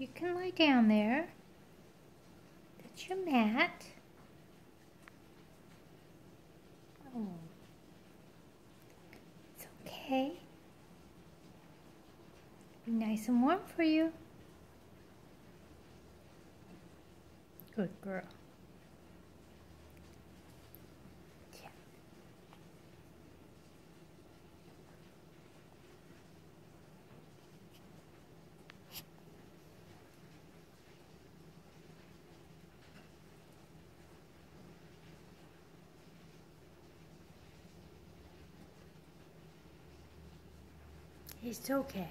You can lie down there. That's your mat. Oh. It's okay. Be nice and warm for you. Good girl. It's okay.